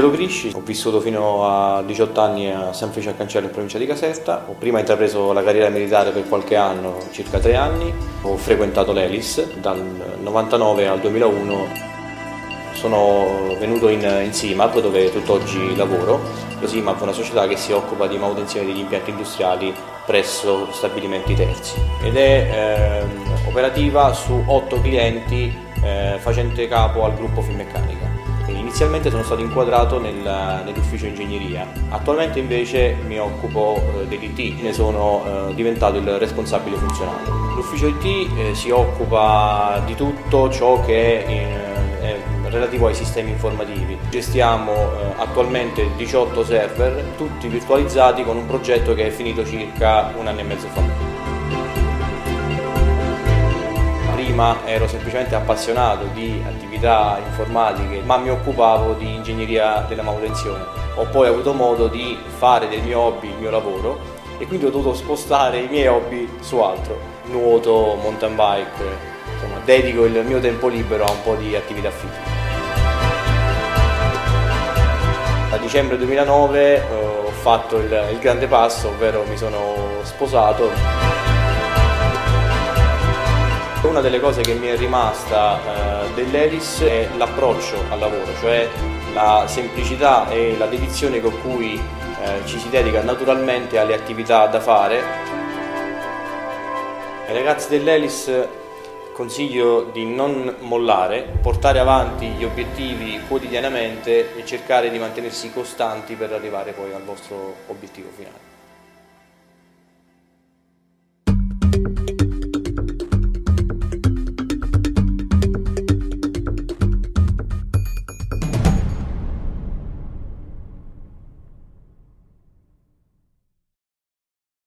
Leo Crisci, ho vissuto fino a 18 anni a San Felice a Cancello in provincia di Caserta, ho prima intrapreso la carriera militare per qualche anno, circa tre anni, ho frequentato l'Elis dal 99 al 2001 sono venuto in, in SIMAP dove tutt'oggi lavoro. La SIMAP è una società che si occupa di manutenzione degli impianti industriali presso stabilimenti terzi ed è eh, operativa su otto clienti eh, facente capo al gruppo Finmeccanica. Inizialmente sono stato inquadrato nel, nell'ufficio ingegneria, attualmente invece mi occupo eh, dell'IT, ne sono eh, diventato il responsabile funzionale. L'ufficio IT eh, si occupa di tutto ciò che è, è relativo ai sistemi informativi. Gestiamo eh, attualmente 18 server, tutti virtualizzati con un progetto che è finito circa un anno e mezzo fa. Prima ero semplicemente appassionato di attività informatiche, ma mi occupavo di ingegneria della manutenzione. Ho poi avuto modo di fare del mio hobby il mio lavoro e quindi ho dovuto spostare i miei hobby su altro. Nuoto, mountain bike, insomma, dedico il mio tempo libero a un po' di attività fisiche. A dicembre 2009 eh, ho fatto il, il grande passo, ovvero mi sono sposato. Una delle cose che mi è rimasta eh, dell'Eris è l'approccio al lavoro, cioè la semplicità e la dedizione con cui eh, ci si dedica naturalmente alle attività da fare. Ai ragazzi dell'Elis consiglio di non mollare, portare avanti gli obiettivi quotidianamente e cercare di mantenersi costanti per arrivare poi al vostro obiettivo finale.